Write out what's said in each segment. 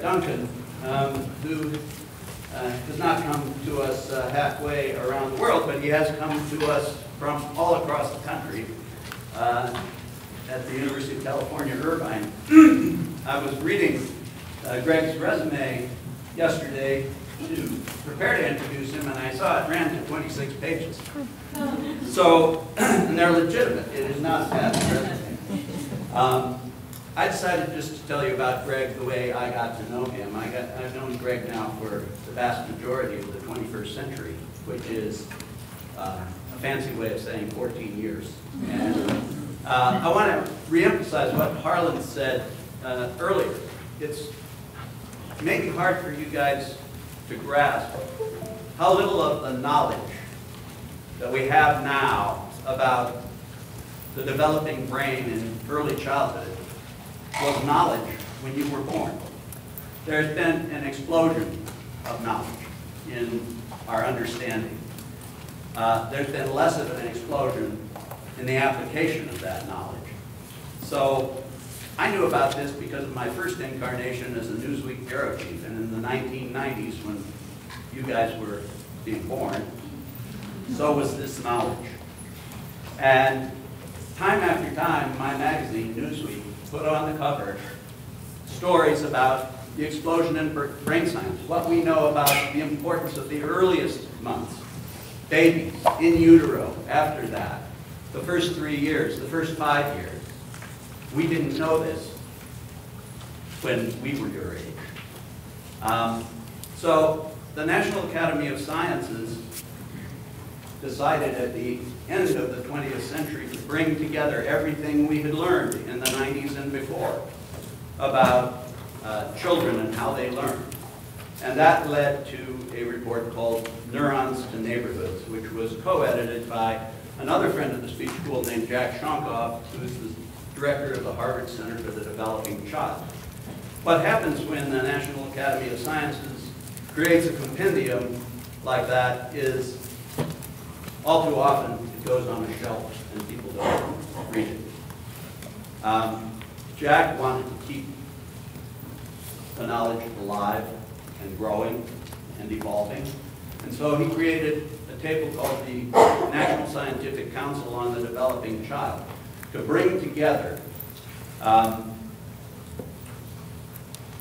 Duncan, um, who uh, has not come to us uh, halfway around the world, but he has come to us from all across the country uh, at the University of California, Irvine. I was reading uh, Greg's resume yesterday to prepare to introduce him, and I saw it ran to 26 pages. So, and they're legitimate. It is not a bad resume. Um, I decided just to tell you about Greg the way I got to know him. I got, I've known Greg now for the vast majority of the 21st century, which is uh, a fancy way of saying 14 years. And uh, I want to reemphasize what Harlan said uh, earlier. It's maybe hard for you guys to grasp how little of the knowledge that we have now about the developing brain in early childhood was knowledge when you were born. There's been an explosion of knowledge in our understanding. Uh, there's been less of an explosion in the application of that knowledge. So I knew about this because of my first incarnation as a Newsweek bureau chief, and in the 1990s when you guys were being born, so was this knowledge. And time after time, my magazine, Newsweek, put on the cover stories about the explosion in brain science, what we know about the importance of the earliest months, babies, in utero, after that, the first three years, the first five years. We didn't know this when we were your age. Um, so the National Academy of Sciences decided at the end of the 20th century to bring together everything we had learned in the 90s and before about uh, children and how they learn. And that led to a report called Neurons to Neighborhoods, which was co-edited by another friend of the speech school named Jack Shonkoff, who's the director of the Harvard Center for the Developing Child. What happens when the National Academy of Sciences creates a compendium like that is all too often it goes on a shelf and people don't read it. Um, Jack wanted to keep the knowledge alive and growing and evolving. And so he created a table called the National Scientific Council on the Developing Child to bring together um,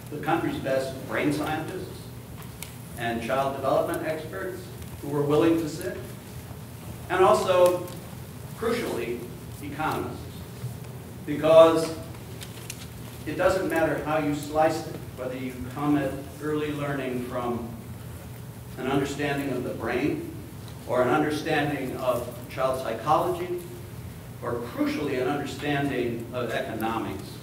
the country's best brain scientists and child development experts who were willing to sit and also, crucially, economists. Because it doesn't matter how you slice it, whether you come at early learning from an understanding of the brain, or an understanding of child psychology, or crucially, an understanding of economics.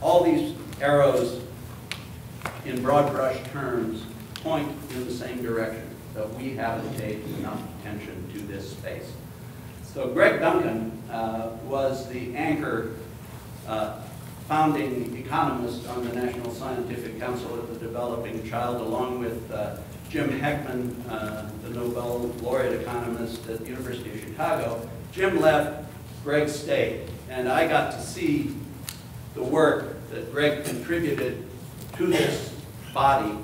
All these arrows, in broad brush terms, point in the same direction that we haven't paid enough attention to this space. So Greg Duncan uh, was the anchor uh, founding economist on the National Scientific Council of the Developing Child, along with uh, Jim Heckman, uh, the Nobel laureate economist at the University of Chicago. Jim left, Greg stayed, and I got to see the work that Greg contributed to this body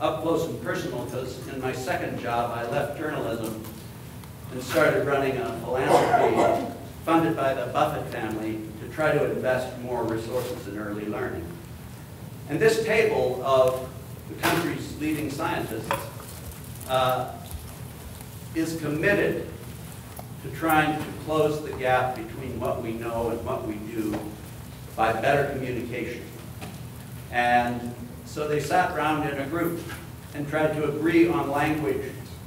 up close and personal because in my second job I left journalism and started running a philanthropy funded by the Buffett family to try to invest more resources in early learning. And this table of the country's leading scientists uh, is committed to trying to close the gap between what we know and what we do by better communication. And so they sat around in a group and tried to agree on language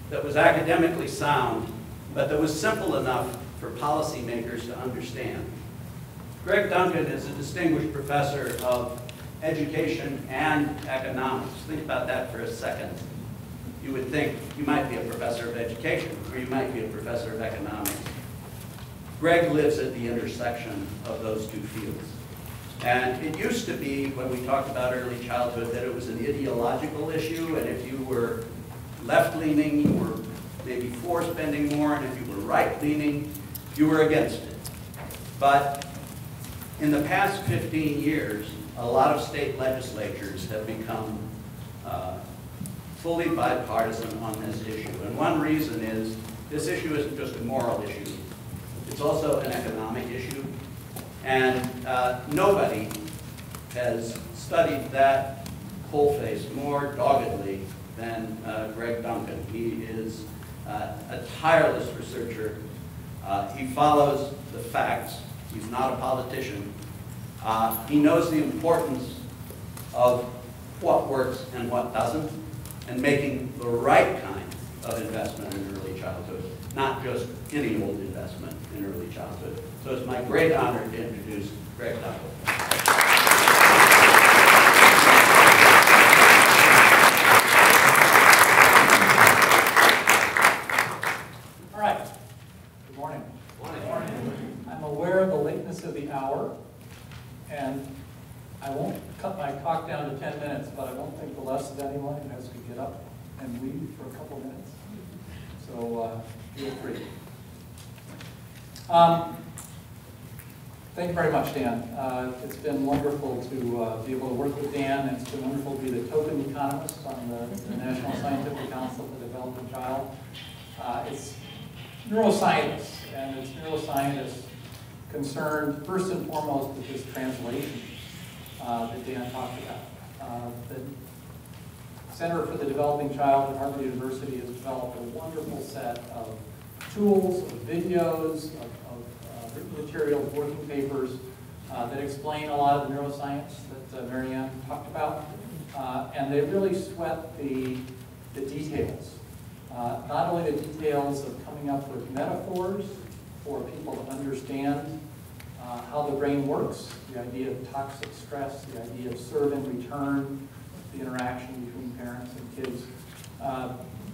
that was academically sound, but that was simple enough for policymakers to understand. Greg Duncan is a distinguished professor of education and economics. Think about that for a second. You would think you might be a professor of education, or you might be a professor of economics. Greg lives at the intersection of those two fields. And it used to be, when we talked about early childhood, that it was an ideological issue, and if you were left-leaning, you were maybe for spending more, and if you were right-leaning, you were against it. But in the past 15 years, a lot of state legislatures have become uh, fully bipartisan on this issue. And one reason is this issue isn't just a moral issue. It's also an economic issue. And uh, nobody has studied that whole face more doggedly than uh, Greg Duncan. He is uh, a tireless researcher. Uh, he follows the facts. He's not a politician. Uh, he knows the importance of what works and what doesn't, and making the right kind of investment in early childhood, not just any old investment in early childhood. So it's my great honor to introduce Greg Duncan. All right. Good morning. Good morning. I'm aware of the lateness of the hour, and I won't cut my talk down to 10 minutes, but I won't think the less of anyone has to get up and leave for a couple of minutes. So uh, feel free. Um, Thank you very much, Dan. Uh, It's been wonderful to uh, be able to work with Dan, it's been wonderful to be the token economist on the the National Scientific Council for the Developing Child. Uh, It's neuroscientists, and it's neuroscientists concerned first and foremost with this translation uh, that Dan talked about. Uh, The Center for the Developing Child at Harvard University has developed a wonderful set of tools, of videos, of materials, working papers uh, that explain a lot of the neuroscience that uh, Marianne talked about. Uh, And they really sweat the, the details. Not only the details of coming up with metaphors for people to understand how the brain works, the idea of toxic stress, the idea of serve and return, the interaction between parents and kids. Uh,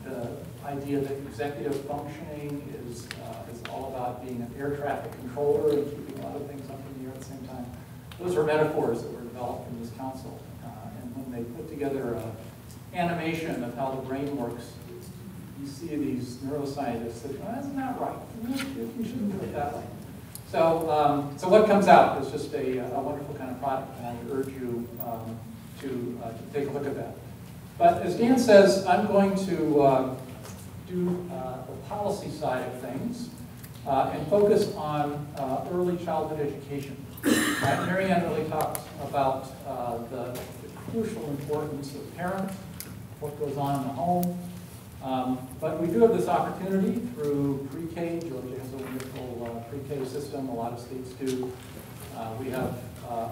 The idea that executive functioning is, uh, is all about being an air traffic controller and keeping a lot of things up in the air at the same time. Those are metaphors that were developed in this council. Uh, And when they put together a animation of how the brain works, you see these neuroscientists that, well, that's not right. We shouldn't do it that way. So, um, so what comes out is just a, a wonderful kind of product, and I urge you um, to, uh, to take a look at that. But as Dan says, I'm going to uh, do uh, the policy side of things uh, and focus on uh, early childhood education. Uh, Marianne really talked about uh, the, the crucial importance of parents, what goes on in the home. Um, but we do have this opportunity through pre-K. Georgia has a wonderful uh, pre-K system. A lot of states do. We have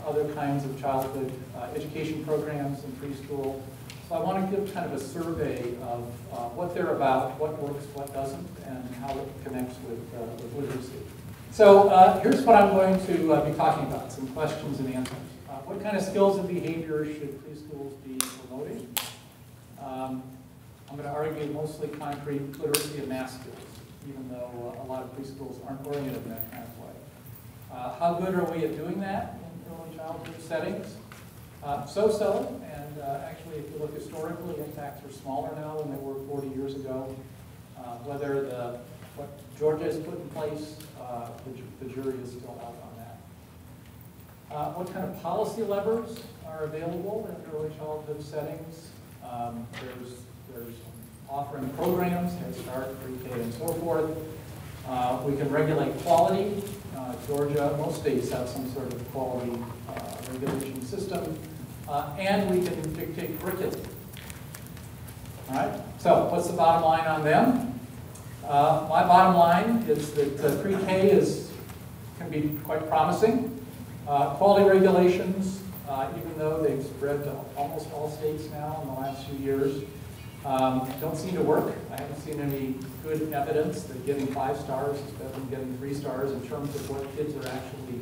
other kinds of childhood education programs in preschool. So I want to give kind of a survey of uh, what they're about, what works, what doesn't, and how it connects with, uh, with literacy. So uh, here's what I'm going to uh, be talking about, some questions and answers. Uh, what kind of skills and behaviors should preschools be promoting? Um, I'm going to argue mostly concrete literacy and math skills, even though uh, a lot of preschools aren't oriented in that kind of way. How good are we at doing that in early childhood settings? So-so, and uh, actually, if you look historically, impacts are smaller now than they were 40 years ago. Uh, Whether the, what Georgia has put in place, uh, the the jury is still out on that. Uh, What kind of policy levers are available in early childhood settings? Um, There's, there's offering programs, Head Start, pre-K, and so forth. Uh, We can regulate quality. Uh, Georgia, most states have some sort of quality uh, regulation system. Uh, And we can dictate curriculum. All right, so what's the bottom line on them? Uh, My bottom line is that uh, pre-K is, can be quite promising. Uh, Quality regulations, uh, even though they've spread to almost all states now in the last few years, um, don't seem to work. I haven't seen any good evidence that getting five stars is better than getting three stars in terms of what kids are actually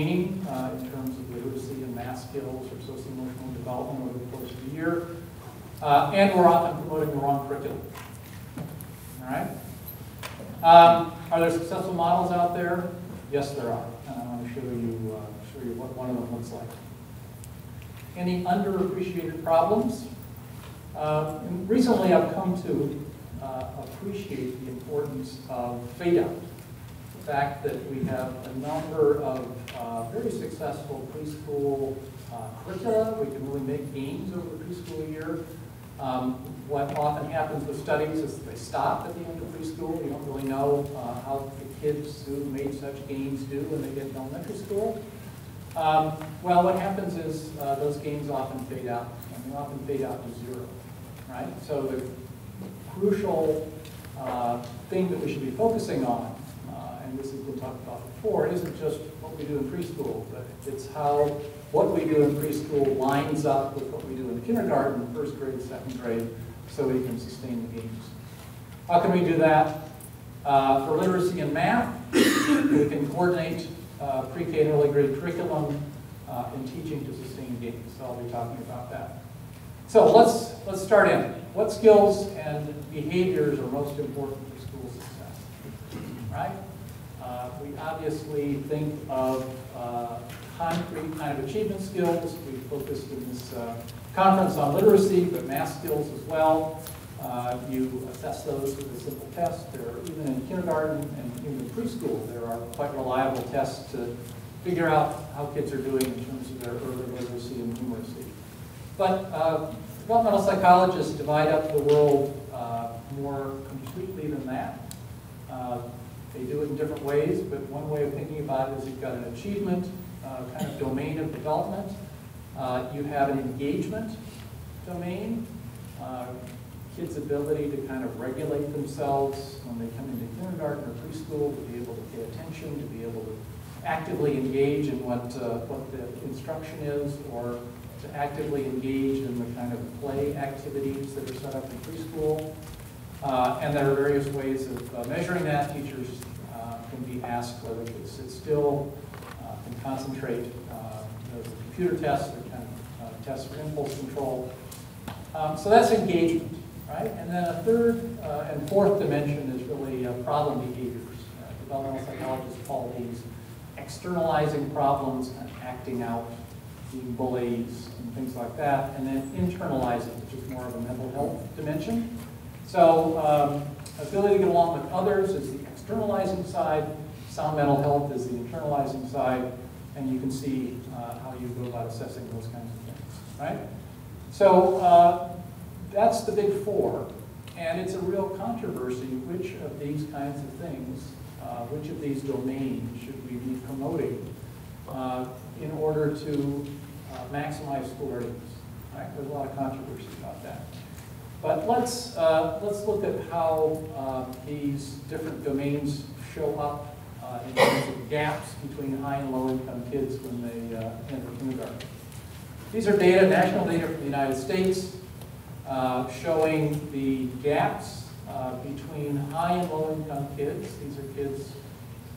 gaining uh, in terms of literacy and math skills or socio-emotional development over the course of the year. Uh, And we're often promoting the wrong curriculum. All right? Um, Are there successful models out there? Yes, there are. And I want to show you, uh, show you what one of them looks like. Any underappreciated problems? Uh, Recently, I've come to uh, appreciate the importance of fade out. Fact that we have a number of uh, very successful preschool uh, curricula. We can really make gains over the preschool year. Um, What often happens with studies is that they stop at the end of preschool. We don't really know uh, how the kids who made such gains do when they get to elementary school. Um, Well, what happens is uh, those gains often fade out, and they often fade out to zero, right? So the crucial uh, thing that we should be focusing on, and this has been talked about before, isn't just what we do in preschool, but it's how what we do in preschool lines up with what we do in kindergarten, first grade, second grade, so we can sustain the gains. How can we do that? Uh, For literacy and math, we can coordinate uh, pre-K and early grade curriculum uh, in teaching to sustain gains. So I'll be talking about that. So let's, let's start in. What skills and behaviors are most important for school success? Right? Uh, We obviously think of uh, concrete kind of achievement skills. We focused in this uh, conference on literacy, but math skills as well. Uh, You assess those with a simple test. There, are- even in kindergarten and even in preschool, there are quite reliable tests to figure out how kids are doing in terms of their early literacy and numeracy. But uh, developmental psychologists divide up the world uh, more completely than that. Uh, They do it in different ways, but one way of thinking about it is you've got an achievement uh, kind of domain of development. Uh, You have an engagement domain, uh, kids' ability to kind of regulate themselves when they come into kindergarten or preschool, to be able to pay attention, to be able to actively engage in what, uh, what the instruction is, or to actively engage in the kind of play activities that are set up in preschool. Uh, And there are various ways of uh, measuring that. Teachers uh, can be asked whether they can sit still, uh, can concentrate. Uh, There's a computer test, there kind of uh, tests for impulse control. Um, So that's engagement, right? And then a third uh, and fourth dimension is really uh, problem behaviors. Uh, Developmental psychologists call these externalizing problems and acting out, being bullies and things like that. And then internalizing, which is more of a mental health dimension. So um, ability to get along with others is the externalizing side. Sound mental health is the internalizing side. And you can see uh, how you go about assessing those kinds of things, right? So uh, that's the big four. And it's a real controversy which of these kinds of things, uh, which of these domains should we be promoting uh, in order to uh, maximize school earnings. Right? There's a lot of controversy about that. But let's, uh, let's look at how uh, these different domains show up uh, in terms of gaps between high and low income kids when they uh, enter kindergarten. These are data, national data from the United States, uh, showing the gaps uh, between high and low income kids. These are kids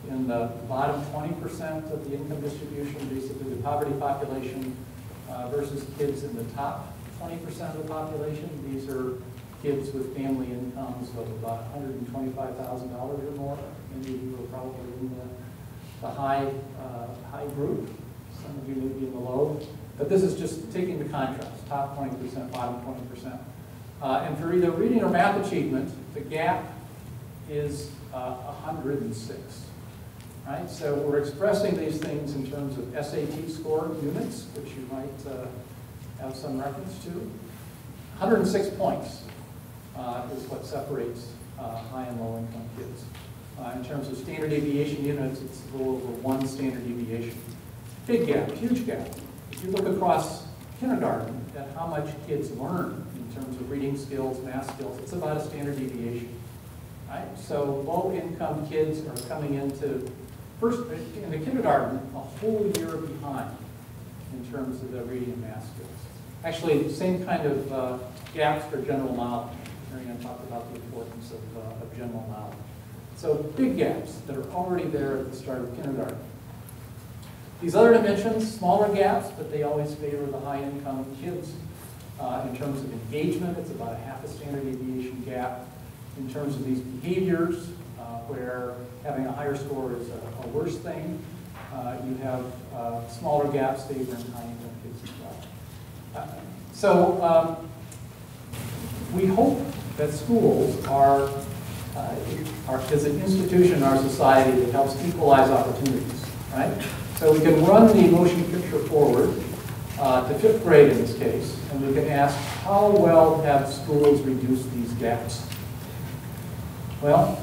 in the bottom 20% of the income distribution, basically the poverty population, uh, versus kids in the top 20% of the population. These are kids with family incomes of about $125,000 or more. Many of you are probably in the, the high, uh, high group. Some of you may be in the low. But this is just taking the contrast, top 20%, bottom 20%. Uh, and for either reading or math achievement, the gap is uh, 106. Right? So we're expressing these things in terms of SAT score units, which you might uh, have some reference to. 106 points uh, is what separates uh, high and low income kids. Uh, in terms of standard deviation units, it's a little over one standard deviation. Big gap, huge gap. If you look across kindergarten at how much kids learn in terms of reading skills, math skills, it's about a standard deviation. Right? So low-income kids are coming into first in the kindergarten a whole year behind in terms of their reading and math skills. Actually, the same kind of uh, gaps for general knowledge. Marianne talked about the importance of, uh, of general knowledge. So big gaps that are already there at the start of kindergarten. These other dimensions, smaller gaps, but they always favor the high-income kids. Uh, in terms of engagement, it's about a half a standard deviation gap. In terms of these behaviors, uh, where having a higher score is a, a worse thing, uh, you have uh, smaller gaps favoring high-income kids as well. So um, we hope that schools are uh, our- is an institution in our society that helps equalize opportunities, right? So we can run the motion picture forward uh, to fifth grade in this case, and we can ask, how well have schools reduced these gaps? Well,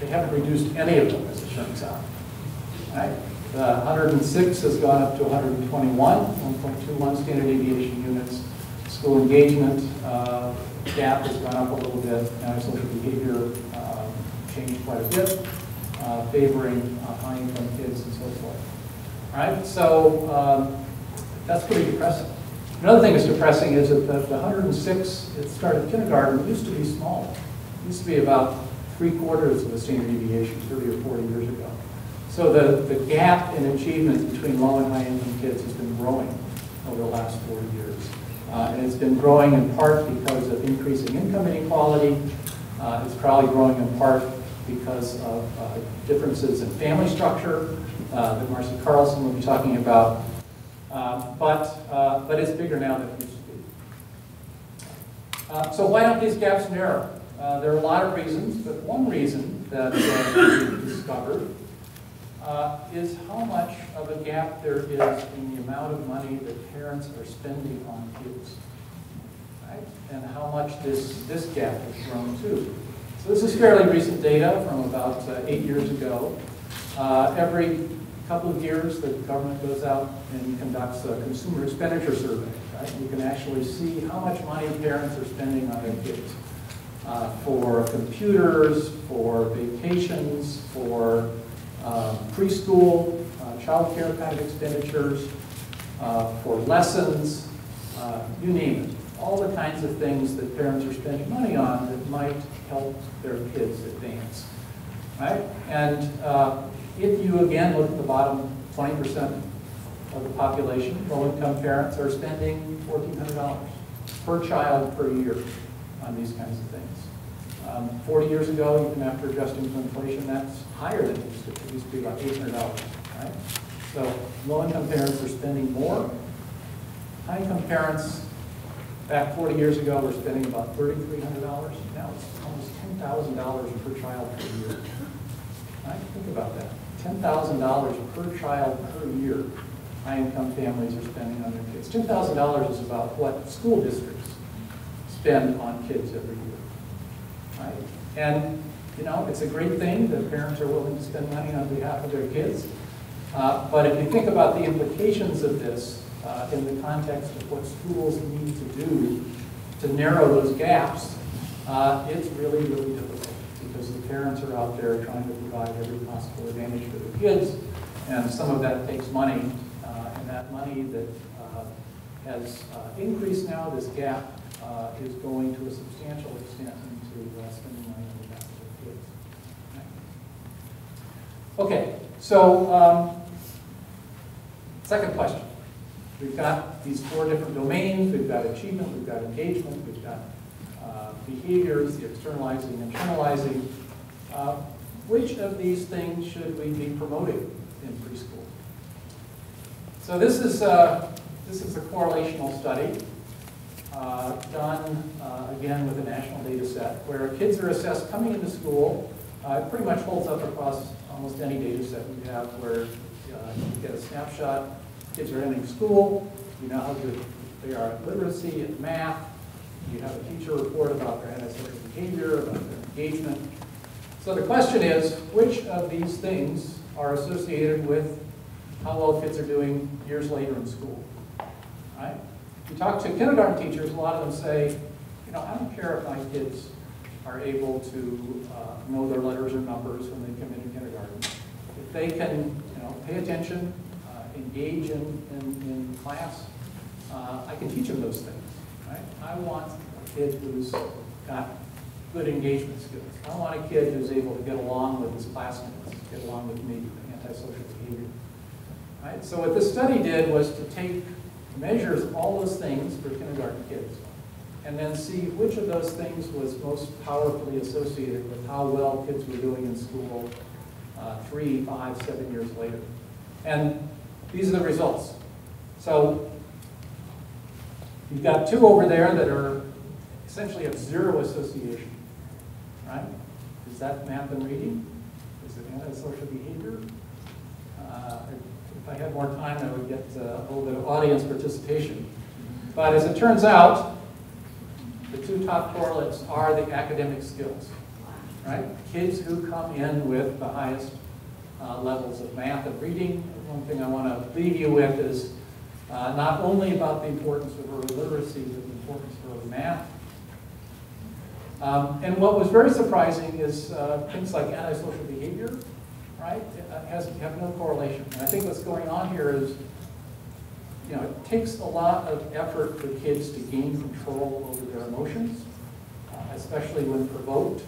they haven't reduced any of them, as it turns out. Right? The 106 has gone up to 121, 1.21 standard deviation units. School engagement uh, gap has gone up a little bit. Antisocial behavior uh, changed quite a bit, uh, favoring uh, high-income kids and so forth. All right, so um, that's pretty depressing. Another thing that's depressing is that the the 106, it started kindergarten, used to be small. It used to be about three quarters of a standard deviation 30 or 40 years ago. So the, the gap in achievement between low and high income kids has been growing over the last 40 years. Uh, and it's been growing in part because of increasing income inequality. Uh, it's probably growing in part because of uh, differences in family structure uh, that Marcy Carlson will be talking about. Uh, but, uh, but it's bigger now than it used to be. So why don't these gaps narrow? There are a lot of reasons, but one reason that we discovered uh, is how much of a gap there is in the amount of money that parents are spending on kids. Right? And how much this, this gap has grown too. So this is fairly recent data from about uh, eight years ago. Uh, every couple of years, the government goes out and conducts a consumer expenditure survey. Right? You can actually see how much money parents are spending on their kids. Uh, for computers, for vacations, for um, preschool, uh, child care kind of expenditures, uh, for lessons, uh, you name it. All the kinds of things that parents are spending money on that might help their kids advance. Right? And uh, if you again look at the bottom 20% of the population, low-income parents are spending $1,400 per child per year on these kinds of things. Um, 40 years ago, even after adjusting for inflation, that's higher than it used to. It used to be about $800, right? So low-income parents are spending more. High-income parents, back 40 years ago, were spending about $3,300. Now it's almost $10,000 per child per year. Right? Think about that. $10,000 per child per year high-income families are spending on their kids. $10,000 is about what school districts spend on kids every year. Right? And, you know, it's a great thing that parents are willing to spend money on behalf of their kids. Uh, but if you think about the implications of this uh, in the context of what schools need to do to narrow those gaps, uh, it's really, really difficult because the parents are out there trying to provide every possible advantage for their kids, and some of that takes money, uh, and that money that uh, has uh, increased now, this gap, is going to a substantial extent into uh, spending money on behalf of their kids. Okay, so um, second question. We've got these four different domains. We've got achievement, we've got engagement, we've got uh, behaviors, the externalizing, internalizing. Uh, which of these things should we be promoting in preschool? So this is, uh, this is a correlational study uh, done, uh, again, with a national data set, where kids are assessed coming into school. Uh, It pretty much holds up across almost any data set we have, where uh, you get a snapshot, kids are entering school, you know how good they are at literacy, at math, you have a teacher report about their antisocial behavior, about their engagement. So the question is, which of these things are associated with how well kids are doing years later in school? Right? You talk to kindergarten teachers, a lot of them say, you know, I don't care if my kids are able to uh, know their letters or numbers when they come. If they can, you know, pay attention, uh, engage in, in, in class, uh, I can teach them those things, right? I want a kid who's got good engagement skills. I want a kid who's able to get along with his classmates, get along with me, antisocial behavior. Right? So what this study did was to take measures all those things for kindergarten kids, and then see which of those things was most powerfully associated with how well kids were doing in school uh, three, five, seven years later. And these are the results. So you've got two over there that are essentially of zero association, right? Is that math and reading? Is it antisocial behavior? Uh, If I had more time, I would get uh, a little bit of audience participation. But as it turns out, the two top correlates are the academic skills, right? Kids who come in with the highest uh, levels of math and reading. One thing I want to leave you with is uh, not only about the importance of early literacy, but the importance of early math. Um, and what was very surprising is uh, things like antisocial behavior, right, uh, has have no correlation. And I think what's going on here is, you know, it takes a lot of effort for kids to gain control over their emotions, uh, especially when provoked.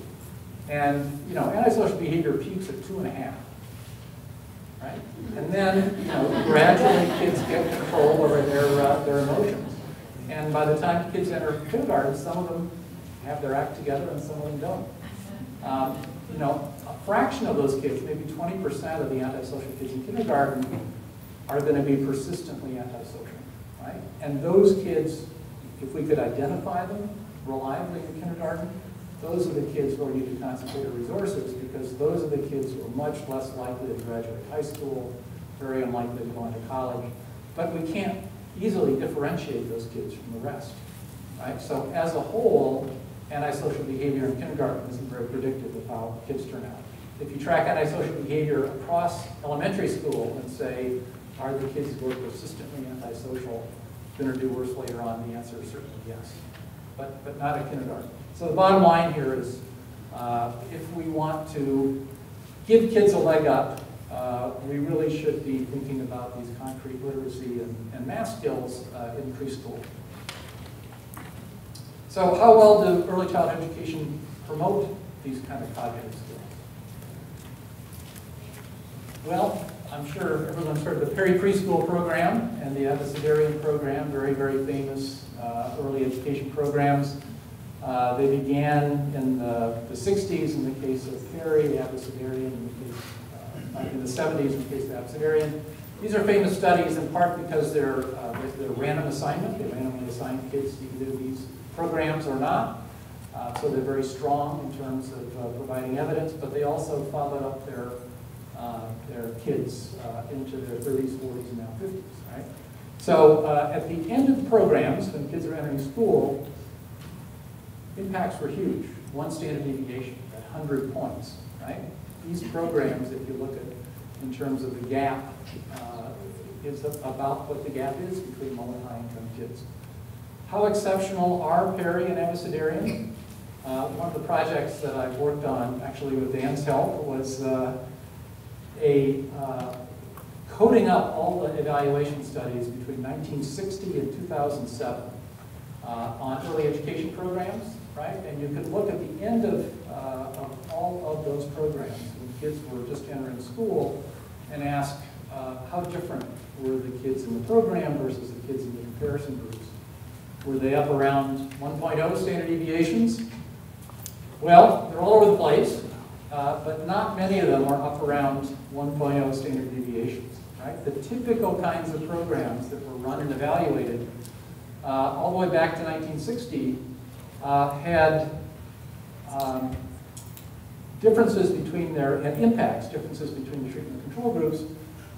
And, you know, antisocial behavior peaks at two and a half right? And then, you know, gradually kids get control over their, uh, their emotions. And by the time kids enter kindergarten, some of them have their act together and some of them don't. Um, you know, a fraction of those kids, maybe 20% of the antisocial kids in kindergarten are going to be persistently antisocial, right? And those kids, if we could identify them reliably in kindergarten, those are the kids we need to concentrate our resources because those are the kids who are much less likely to graduate high school, very unlikely to go into college. But we can't easily differentiate those kids from the rest. Right? So as a whole, antisocial behavior in kindergarten isn't very predictive of how kids turn out. If you track antisocial behavior across elementary school and say, are the kids who are persistently antisocial going to do worse later on, the answer is certainly yes. But, but not at kindergarten. So the bottom line here is, uh, if we want to give kids a leg up, uh, we really should be thinking about these concrete literacy and, and math skills uh, in preschool. So how well do early child education promote these kind of cognitive skills? Well, I'm sure everyone's heard of the Perry Preschool Program and the Abecedarian Program, very, very famous uh, early education programs. Uh, they began in the, the, 60s in the case of Perry, Abecedarian in the case, uh, in the 70s in the case of Abecedarian. These are famous studies in part because they're, uh, they're random assignment. They randomly assign kids to either these programs or not. Uh, so they're very strong in terms of uh, providing evidence, but they also followed up their, their kids into their 30s, 40s, and now 50s, right? So at the end of the programs, when kids are entering school, impacts were huge. One standard deviation at 100 points, right? These programs, if you look at in terms of the gap, uh, is about what the gap is between low and high income kids. How exceptional are Perry and Abecedarian? Uh, one of the projects that I've worked on, actually with Dan's help, was uh, a uh, coding up all the evaluation studies between 1960 and 2007 uh, on early education programs right? And you could look at the end of, uh, of all of those programs when kids were just entering school and ask uh, how different were the kids in the program versus the kids in the comparison groups. Were they up around 1.0 standard deviations? Well, they're all over the place, uh, but not many of them are up around 1.0 standard deviations. Right? The typical kinds of programs that were run and evaluated uh, all the way back to 1960 uh, had um, differences between their, impacts, differences between the treatment and control groups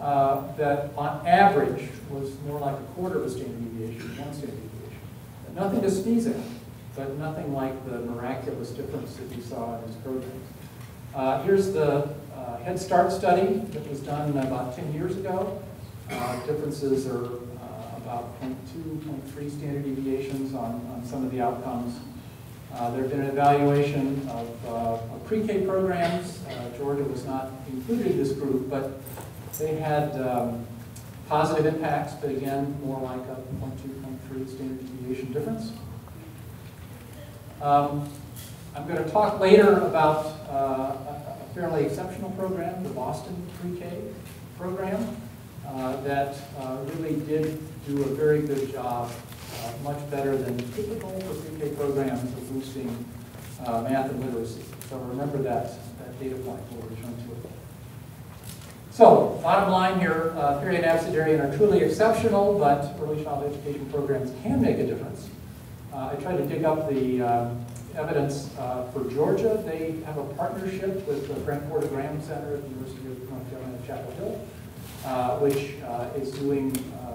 uh, that on average was more like a quarter of a standard deviation, one standard deviation. Nothing to sneeze at, but nothing like the miraculous difference that we saw in these programs. Uh, here's the uh, Head Start study that was done about 10 years ago. Uh, differences are uh, about 0.2, 0.3 standard deviations on, on some of the outcomes. Uh, there have been an evaluation of, uh, of pre-K programs. Uh, Georgia was not included in this group, but they had um, positive impacts, but again, more like a 0.2, 0.3 standard deviation difference. Um, I'm going to talk later about uh, a, a fairly exceptional program, the Boston pre-K program, uh, that uh, really did do a very good job uh, much better than typical for pre-K programs of boosting uh, math and literacy. So remember that, that data point, we'll return to it. So, bottom line here, uh, Perry and Abecedarian are truly exceptional, but early childhood education programs can make a difference. Uh, I tried to dig up the um, evidence uh, for Georgia. They have a partnership with the Frank Porter Graham Center at the University of North Carolina Chapel Hill, uh, which uh, is doing uh,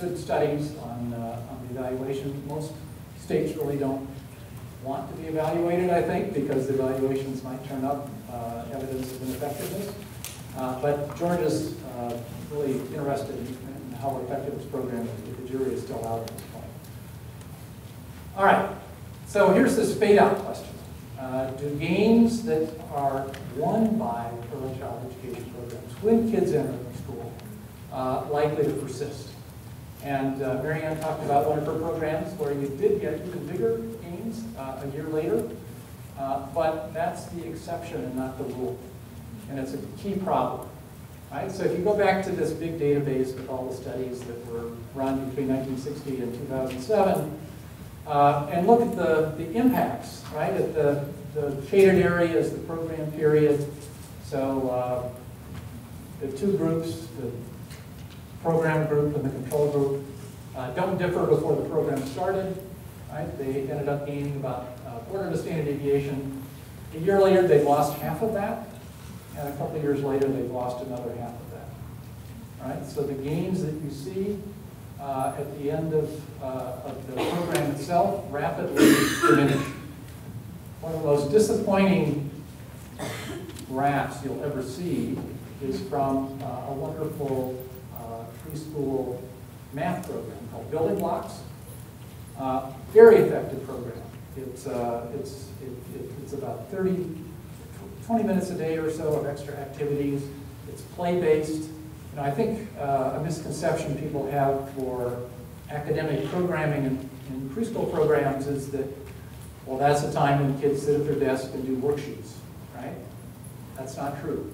good studies on, uh, on the evaluation. Most states really don't want to be evaluated, I think, because the evaluations might turn up uh, evidence of ineffectiveness. Uh, But Georgia's uh, really interested in in how effective this program is, but the jury is still out at this point. All right, so here's this fade-out question. Uh, Do gains that are won by early child education programs, when kids enter school, uh, likely to persist? And uh, Mary Ann talked about one of her programs where you did get even bigger gains uh, a year later, uh, but that's the exception and not the rule. And it's a key problem. Right? So if you go back to this big database with all the studies that were run between 1960 and 2007, uh, and look at the, the impacts, right? At the, the shaded area is the program period. So uh, the two groups, the program group and the control group, uh, don't differ before the program started, right? They ended up gaining about a quarter of a standard deviation. A year later, they lost half of that, and a couple of years later, they've lost another half of that. Right? So the gains that you see uh, at the end of, uh, of the program itself rapidly diminish. One of the most disappointing graphs you'll ever see is from uh, a wonderful uh, preschool math program called Building Blocks. Uh, Very effective program. It's, uh, it's, it- it- it's about 30, 20 minutes a day or so of extra activities. It's play-based. You know, I think uh, a misconception people have for academic programming in in preschool programs is that, well, that's the time when kids sit at their desk and do worksheets, right? That's not true.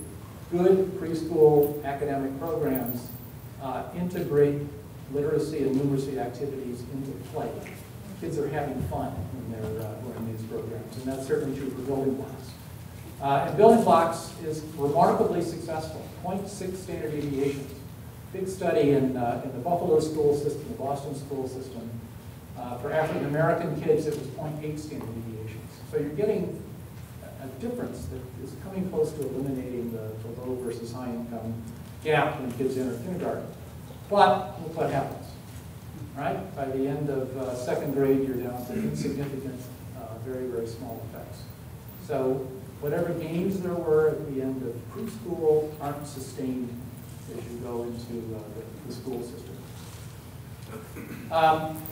Good preschool academic programs uh, integrate literacy and numeracy activities into play. Kids are having fun when they're uh, running these programs, and that's certainly true for building blocks. Uh, and building blocks is remarkably successful, 0.6 standard deviations. Big study in, uh, in the Buffalo school system, the Boston school system. Uh, for African American kids, it was 0.8 standard deviations. So you're getting a a difference that is coming close to eliminating the, the low versus high income gap when kids enter kindergarten. But look what happens, right? By the end of uh, second grade, you're down to insignificant, uh, very, very small effects. So whatever gains there were at the end of preschool aren't sustained as you go into uh, the, the school system. Um,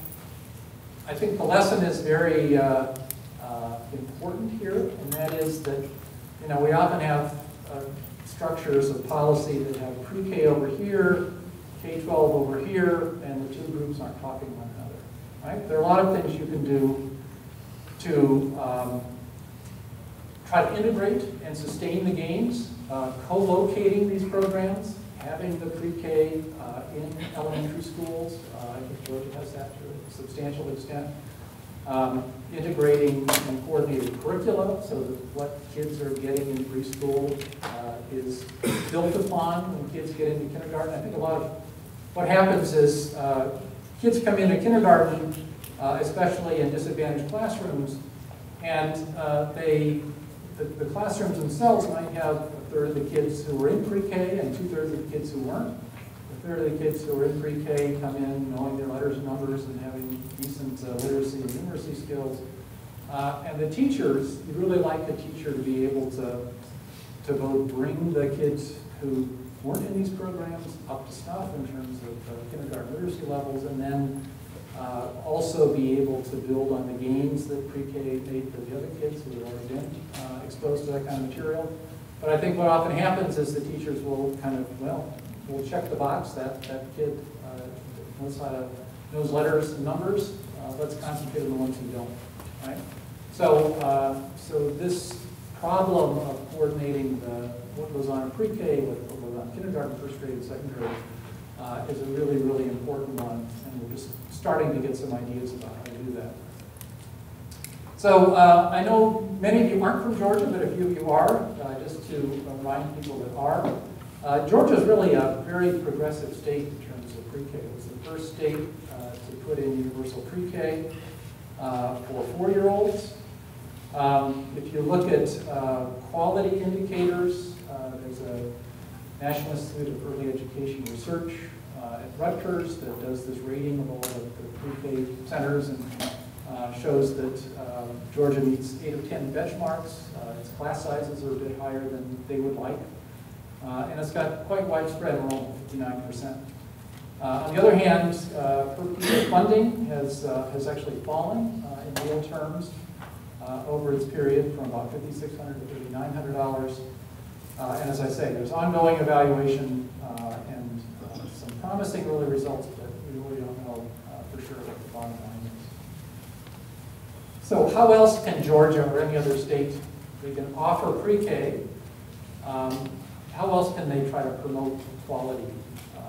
I think the lesson is very uh, uh, important here, and that is that, you know, we often have uh, structures of policy that have pre-K over here, K-12 over here, and the two groups aren't talking to one another, right? There are a lot of things you can do to um, try to integrate and sustain the gains, uh, co-locating these programs, having the pre-K uh, in elementary schools. Uh, I think Georgia has that to a substantial extent. Um, Integrating and coordinating curricula so that what kids are getting in preschool uh, is built upon when kids get into kindergarten. I think a lot of what happens is uh, kids come into kindergarten, uh, especially in disadvantaged classrooms, and uh, they, the, the classrooms themselves might have a third of the kids who were in pre-K and two-thirds of the kids who weren't. The kids who were in pre-K come in knowing their letters and numbers and having decent uh, literacy and numeracy skills. Uh, and the teachers, you really like the teacher to be able to, to both bring the kids who weren't in these programs up to snuff in terms of uh, kindergarten literacy levels, and then uh, also be able to build on the gains that pre-K made for the other kids who had already been uh, exposed to that kind of material. But I think what often happens is the teachers will kind of, well, will check the box, that, that kid uh, knows how to, knows letters and numbers, uh, let's concentrate on the ones who don't, right? So, uh, so this problem of coordinating the, what goes on in pre-K with what goes on in kindergarten, first grade, and second grade uh, is a really, really important one, and we're just starting to get some ideas about how to do that. So uh, I know many of you aren't from Georgia, but a few of you are, uh, just to remind people that are. Uh, Georgia is really a very progressive state in terms of pre-K. It was the first state uh, to put in universal pre-K uh, for four-year-olds. Um, If you look at uh, quality indicators, uh, there's a National Institute of Early Education Research uh, at Rutgers that does this rating of all the the pre-K centers and shows that um, Georgia meets eight of 10 benchmarks. Its class sizes are a bit higher than they would like. Uh, And it's got quite widespread enrollment, 59%. Uh, On the other hand, uh, funding has, uh, has actually fallen uh, in real terms over its period from about 5,600 to $3,900. Uh, And as I say, there's ongoing evaluation and some promising early results, but we really don't know for sure what the bottom line is. So how else can Georgia or any other state, they can offer pre-K, um, how else can they try to promote quality uh,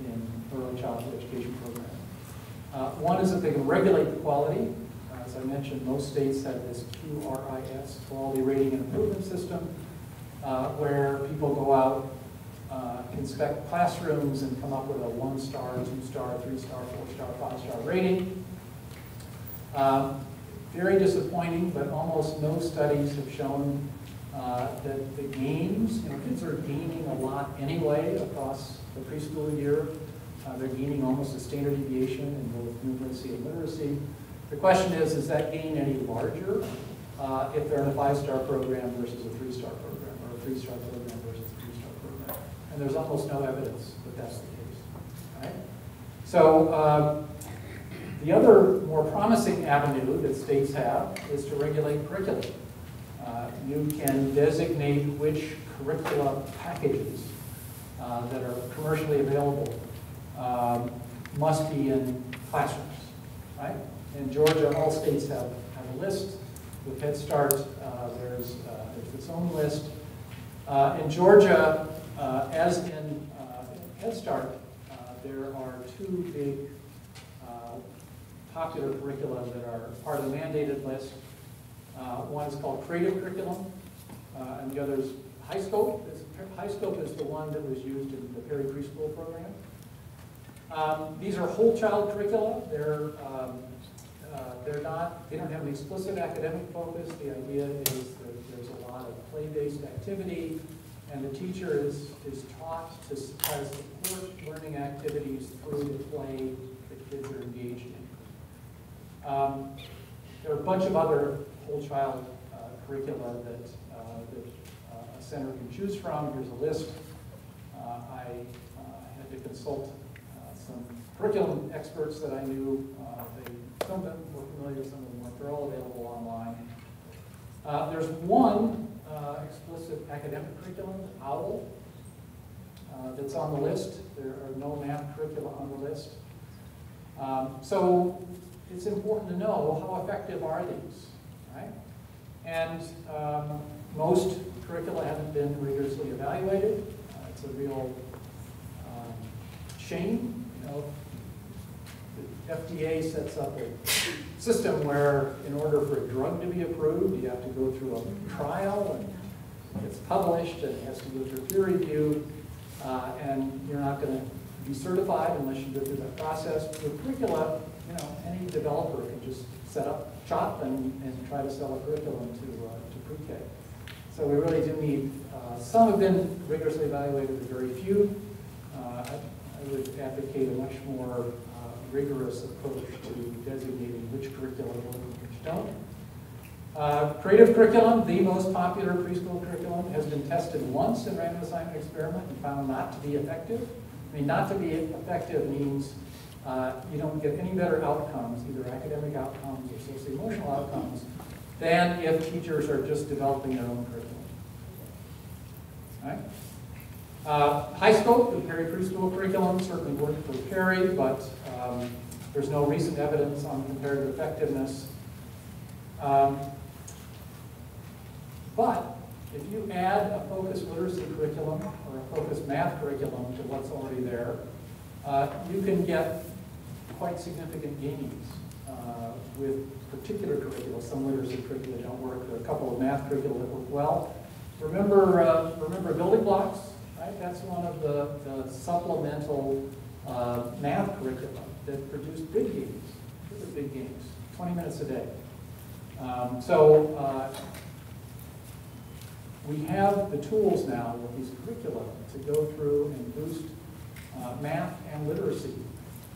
in early childhood education programs? Uh, One is that they can regulate the quality. Uh, As I mentioned, most states have this QRIS, Quality Rating and Improvement System, uh, where people go out, uh, inspect classrooms and come up with a one-star, two-star, three-star, four-star, five-star rating. Um, Very disappointing, but almost no studies have shown uh, that the gains, you know, kids are gaining a lot anyway across the preschool year. Uh, They're gaining almost a standard deviation in both numeracy and literacy. The question is, is that gain any larger uh, if they're in a five-star program versus a three-star program, or a three-star program versus a two-star program? And there's almost no evidence that that's the case. right? So um, the other more promising avenue that states have is to regulate curriculum. Uh, You can designate which curricula packages uh, that are commercially available um, must be in classrooms, right? In Georgia, all states have, have a list. With Head Start, uh, there's, uh, there's its own list. Uh, In Georgia, as in Head Start, there are two big popular curricula that are part of the mandated list. Uh, One is called Creative Curriculum, uh, and the other is High Scope. This- High Scope is the one that was used in the Perry Preschool program. Um, These are whole child curricula. They're, um, uh, they're not, they don't have an explicit academic focus. The idea is that there's a lot of play-based activity, and the teacher is, is taught to to support learning activities through the play that kids are engaged in. Um, There are a bunch of other whole child uh, curricula that, uh, that uh, a center can choose from. Here's a list. Uh, I had to consult some curriculum experts that I knew. They, some of them were familiar, some of them weren't. They're all available online. There's one explicit academic curriculum, OWL, that's on the list. There are no math curricula on the list. Um, So it's important to know how effective are these, right? And um, most curricula haven't been rigorously evaluated. Uh, It's a real um, shame, you know. The FDA sets up a system where in order for a drug to be approved, you have to go through a trial and it's published and it has to go through peer review. uh, And you're not going to be certified unless you go through that process. With curricula, you know, any developer can just set up shop and, and try to sell a curriculum to, uh, to pre-K. So we really do need, uh, some have been rigorously evaluated, but very few. Uh, I I would advocate a much more uh, rigorous approach to designating which curriculum work and which don't. Uh, Creative curriculum, the most popular preschool curriculum, has been tested once in random assignment experiment and found not to be effective. I mean, not to be effective means uh, you don't get any better outcomes, either academic outcomes or socio-emotional outcomes, than if teachers are just developing their own curriculum. Right? Uh, High scope, the Perry preschool curriculum certainly worked for Perry, but um, there's no recent evidence on comparative effectiveness. Um, But if you add a focused literacy curriculum or a focused math curriculum to what's already there, uh, you can get quite significant gains uh, with particular curricula. Some literacy curricula don't work. There are a couple of math curricula that work well. Remember, uh, remember building blocks, right? That's one of the, the supplemental uh, math curricula that produced big gains, big gains, 20 minutes a day. Um, So uh, we have the tools now with these curricula to go through and boost uh, math and literacy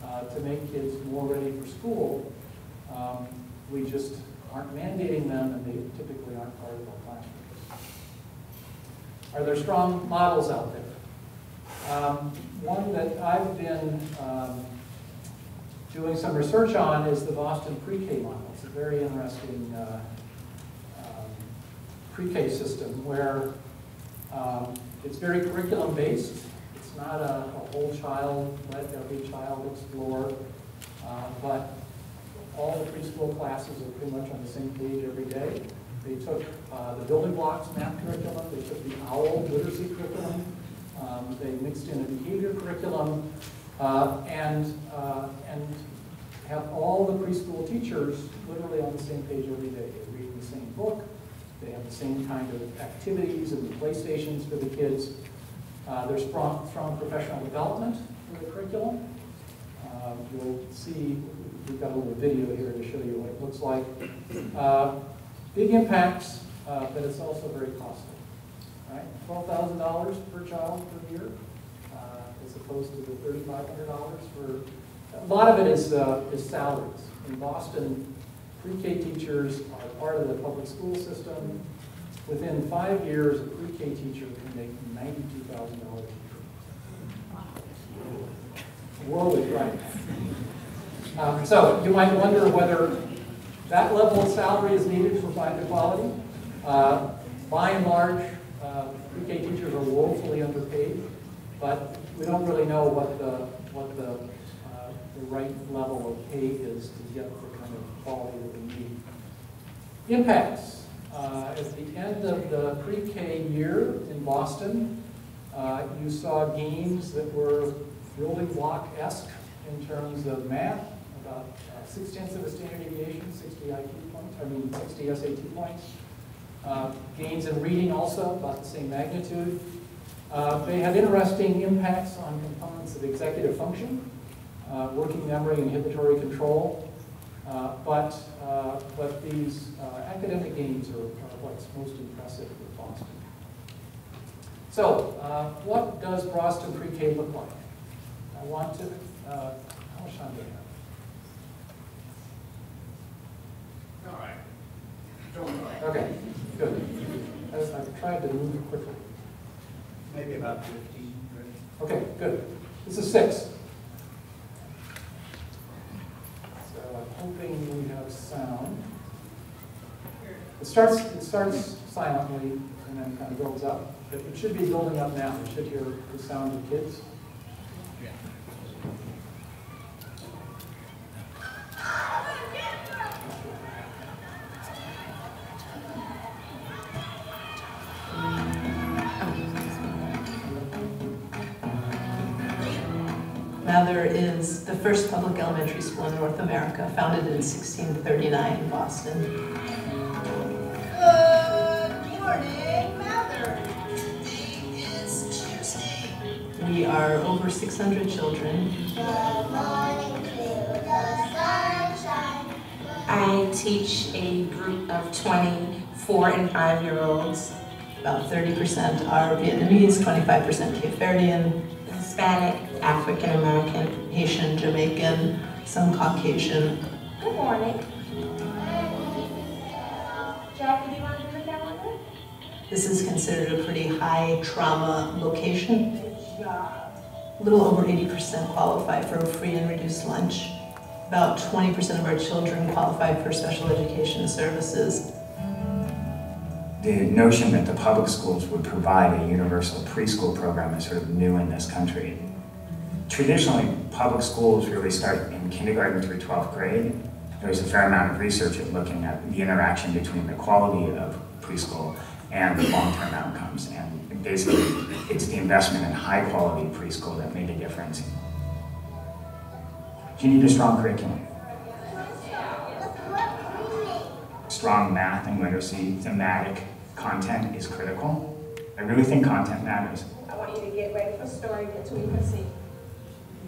uh, to make kids more ready for school. Um, We just aren't mandating them, and they typically aren't part of our classrooms. Are there strong models out there? Um, One that I've been um, doing some research on is the Boston pre-K model. It's a very interesting uh, um, pre-K system where um, it's very curriculum-based. It's not a a whole child, let every child explore, uh, but all the preschool classes are pretty much on the same page every day. They took uh, the building blocks math curriculum, they took the OWL literacy curriculum, um, they mixed in a behavior curriculum, uh, and, uh, and have all the preschool teachers literally on the same page every day. They're reading the same book, they have the same kind of activities and the playstations for the kids. Uh, There's strong, strong professional development in the curriculum. Um, You'll see, we've got a little video here to show you what it looks like. Uh, Big impacts, uh, but it's also very costly. Right, twelve thousand dollars per child per year, uh, as opposed to the thirty-five hundred dollars for, a lot of it is, uh, is salaries. In Boston, pre-K teachers are part of the public school system. Within five years, a pre-K teacher can make ninety-two thousand dollars a year. World is right. Um, So you might wonder whether that level of salary is needed for flight equality. Uh, By and large, uh, pre-K teachers are woefully underpaid, but we don't really know what the, what the, uh, the right level of pay is to get the kind of quality that we need. Impacts. Uh, At the end of the pre-K year in Boston, uh, you saw gains that were building block-esque in terms of math, about uh, six tenths of a standard deviation, 60 IQ points, I mean 60 SAT points. Uh, Gains in reading also, about the same magnitude. Uh, They had interesting impacts on components of executive function, uh, working memory, inhibitory control. Uh, But, uh, but these uh, academic gains are are what's most impressive with Boston. So, uh, what does Boston pre-K look like? I want to, uh, how much time do I have? All right. Okay, good. As I've tried to move quickly. Maybe about 15. Okay, good. This is six. So I'm hoping we have sound. It starts, it starts silently and then kind of builds up. It it should be building up now. You should hear the sound of kids. Mather is the first public elementary school in North America, founded in 1639 in Boston. Good morning, Mather. Today is Tuesday. We are over 600 children. Good morning to the sunshine. I teach a group of 20 four and five year olds, About 30% are Vietnamese, 25% Cape Verdean, Hispanic, African American. Haitian, Jamaican, some Caucasian. Good morning. Jackie, do you want to do the calendar? This is considered a pretty high trauma location. A little over 80% qualify for a free and reduced lunch. About 20% of our children qualify for special education services. the notion that the public schools would provide a universal preschool program is sort of new in this country. Traditionally, public schools really start in kindergarten through 12th grade. There's a fair amount of research at looking at the interaction between the quality of preschool and the long-term outcomes. And basically, it's the investment in high-quality preschool that made a difference. You need a strong curriculum. strong math and literacy thematic content is critical. I really think content matters. I want you to get ready for story we can see.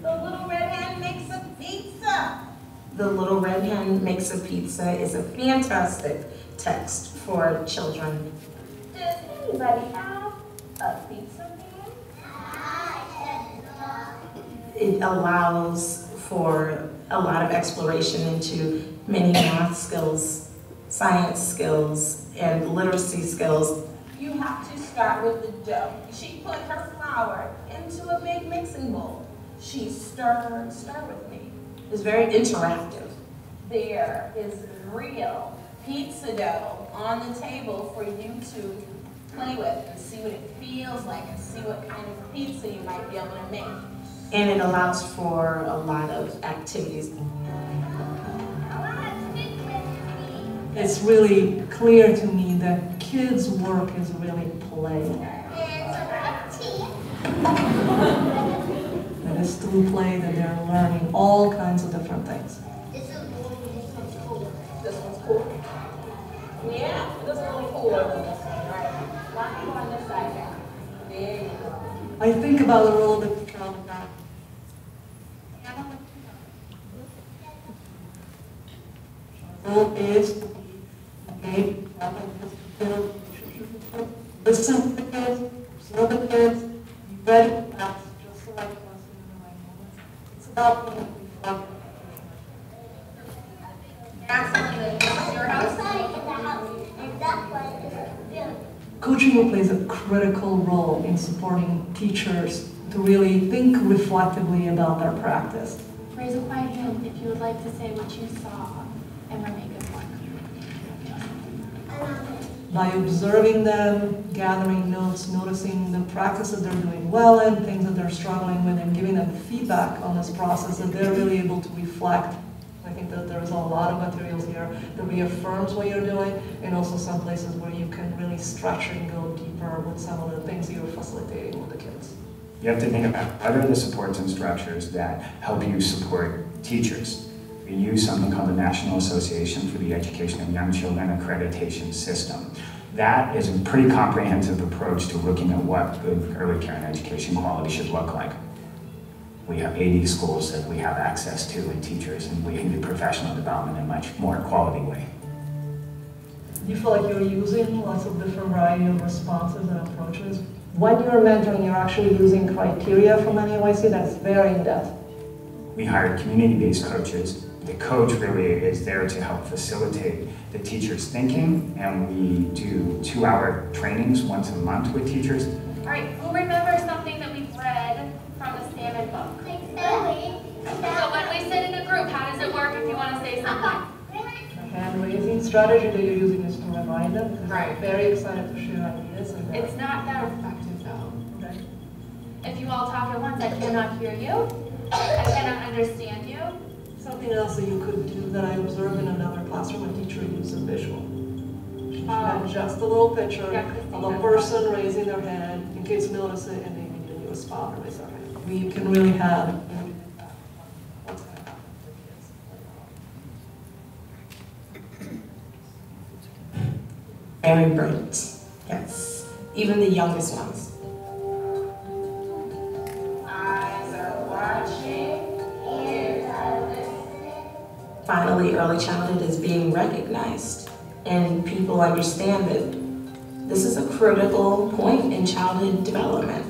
The little red hen makes a pizza. The Little Red Hen Makes a Pizza is a fantastic text for children. Does anybody have a pizza pan? It allows for a lot of exploration into many math skills, science skills, and literacy skills. You have to start with the dough. She put her flour into a big mixing bowl. She stirred, stir with me. It's very interactive. There is real pizza dough on the table for you to play with and see what it feels like and see what kind of pizza you might be able to make. And it allows for a lot of activities. It's really clear to me that kids' work is really play. It's through play that they're learning all kinds of different things. This is one's cool. This one's cool. Yeah, this one's really cooler than this one, right? Why don't you go on this side now? There you go. I think about the role that the child got. Role is to be engaged, listen to the kids, observe the kids, be ready Coaching plays a critical role in supporting teachers to really think reflectively about their practice. Raise a quiet hand if you would like to say what you saw and were made of one. By observing them, gathering notes, noticing the practices they're doing well in, things that they're struggling with, and giving them feedback on this process, that they're really able to reflect. I think that there's a lot of materials here that reaffirms what you're doing, and also some places where you can really stretch and go deeper with some of the things you're facilitating with the kids. You have to think about what are the supports and structures that help you support teachers. We use something called the National Association for the Education of Young Children Accreditation System. That is a pretty comprehensive approach to looking at what good early care and education quality should look like. We have 80 schools that we have access to and teachers, and we can do professional development in a much more quality way. Do you feel like you're using lots of different variety of responses and approaches? When you're mentoring, you're actually using criteria from NAEYC that's very in-depth. We hire community-based coaches. The coach really is there to help facilitate the teacher's thinking, and we do two-hour trainings once a month with teachers. All right, who remembers something that we've read from the salmon book? So when we sit in a group, how does it work if you want to say something? Uh-huh. The hand-raising strategy that you're using is to remind them, Right. very excited to share ideas and It's not that effective though. Okay. If you all talk at once, I cannot hear you. I cannot understand you. Something else that you could do that I observe in another classroom, a teacher used a visual. She had just a little picture Yeah, of a does. person raising their hand, in case you notice it, and they immediately respond or raise their hand. We can really have an impact on what's going to happen to the kids. Very bright. Yes. Even the youngest ones. Finally, early childhood is being recognized, and people understand that this is a critical point in childhood development.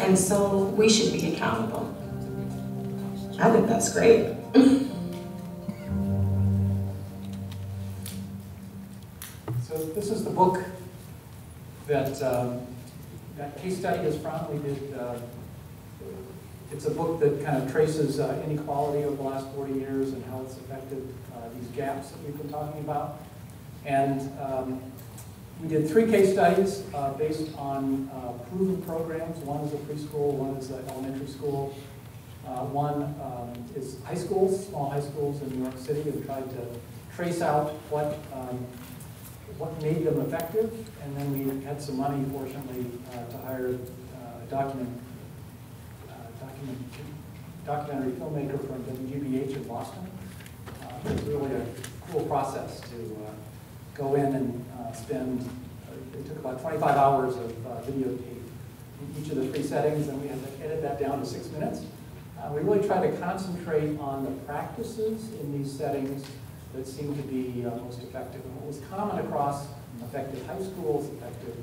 And so we should be accountable. I think that's great. So this is the book that um, that case study is from. We did, uh, it's a book that kind of traces uh, inequality over the last 40 years and how it's affected uh, these gaps that we've been talking about. And um, we did three case studies uh, based on uh, proven programs. One is a preschool, one is an elementary school. Uh, One um, is high schools, small high schools in New York City. We've tried to trace out what um, what made them effective, and then we had some money, fortunately, uh, to hire a document, documentary filmmaker from WGBH in Boston. Uh, It was really a cool process to uh, go in and uh, spend, uh, it took about 25 hours of uh, videotape in each of the three settings, and we had to edit that down to six minutes. Uh, We really tried to concentrate on the practices in these settings that seemed to be most effective. And what was common across effective high schools, effective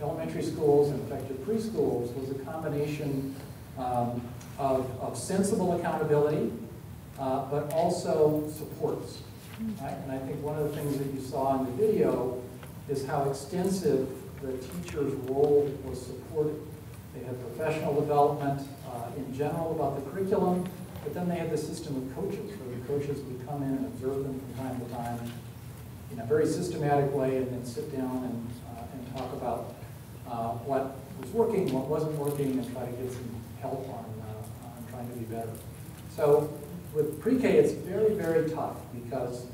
elementary schools, and effective preschools was a combination um, of of sensible accountability, uh, but also supports. Right? And I think one of the things that you saw in the video is how extensive the teacher's role was supported. They had professional development uh, in general about the curriculum, but then they had the system of coaches, where the coaches would come in and observe them from time to time in a very systematic way, and then sit down and, uh, and talk about uh, what was working, what wasn't working, and try to get some help on, uh, on trying to be better. So with pre-K, it's very, very tough, because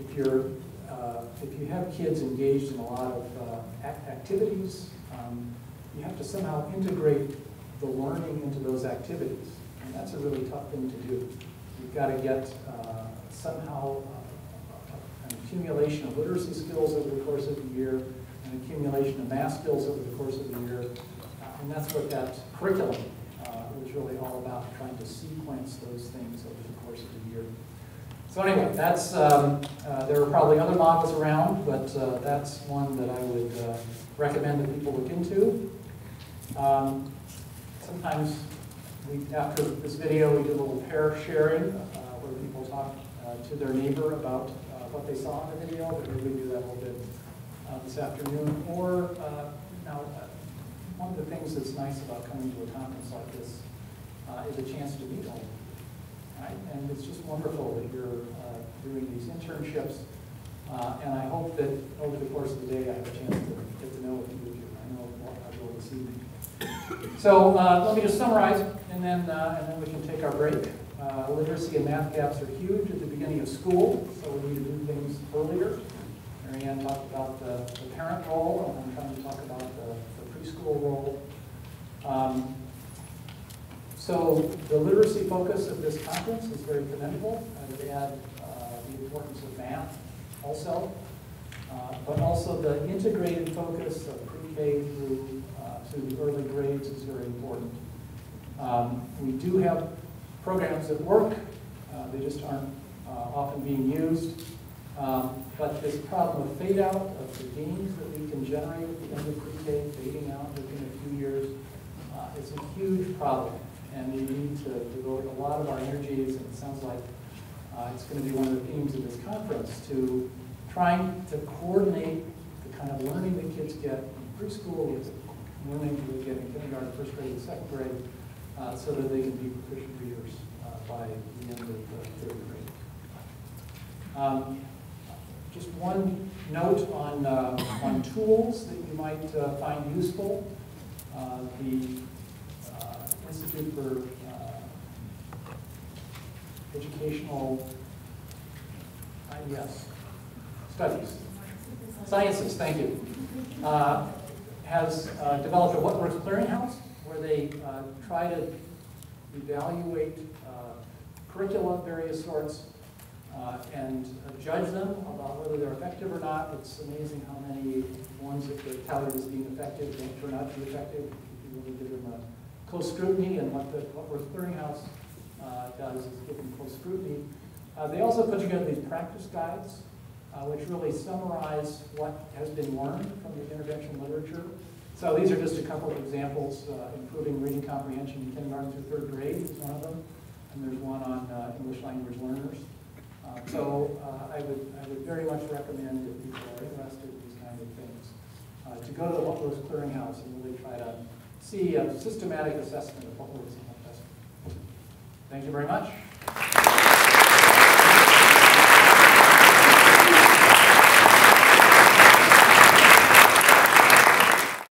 if you're, uh, if you have kids engaged in a lot of uh, activities, um, you have to somehow integrate the learning into those activities. And that's a really tough thing to do. You've got to get uh, somehow uh, an accumulation of literacy skills over the course of the year, an accumulation of math skills over the course of the year. Uh, And that's what that curriculum uh, was really all about, trying to sequence those things over the course of the year. So anyway, that's, um, uh, there are probably other models around, but that's one that I would recommend that people look into. Um, Sometimes we, after this video, we do a little pair sharing, uh, where people talk uh, to their neighbor about uh, what they saw in the video, but maybe we do that a little bit uh, this afternoon. Or, uh, now, uh, one of the things that's nice about coming to a conference like this uh, is a chance to meet all right? And it's just wonderful that you're uh, doing these internships. And I hope that over the course of the day, I have a chance to get to know a few of you. I know I will this evening. So let me just summarize, and then, and then we can take our break. Uh, Literacy and math gaps are huge at the beginning of school, so we need to do things earlier. Mary Ann talked about the the parent role, and I'm trying to talk about the the preschool role. Um, so the literacy focus of this conference is very commendable. I would add uh, the importance of math also, uh, but also the integrated focus of pre-K through uh, to the early grades is very important. Um, We do have programs that work, uh, they just aren't uh, often being used. Um, But this problem of fade out, of the gains that we can generate at the end of pre-K, fading out within a few years, uh, is a huge problem. And we need to devote a lot of our energies, and it sounds like uh, it's going to be one of the themes of this conference, to trying to coordinate the kind of learning that kids get in preschool with learning that they get in kindergarten, first grade, and second grade, uh, so that they can be proficient readers uh, by the end of the third grade. Um, Just one note on, uh, on tools that you might uh, find useful. Uh, The uh, Institute for uh, Educational, yes, Studies, Sciences, thank you, uh, has developed a What Works Clearinghouse, where they try to evaluate curricula of various sorts uh, and judge them about whether they're effective or not. It's amazing how many ones that get touted as being effective don't turn out to be effective. You really give them a close scrutiny, and what the Works Clearinghouse uh, does is give them close scrutiny. Uh, They also put together these practice guides, uh, which really summarize what has been learned from the intervention literature. So these are just a couple of examples. Uh, Improving reading comprehension in kindergarten through third grade is one of them, and there's one on uh, English language learners. Uh, So uh, I would, I would very much recommend if people are interested in these kind of things, uh, to go to the Works Clearinghouse and really try to see a systematic assessment of works and doesn't. Thank you very much.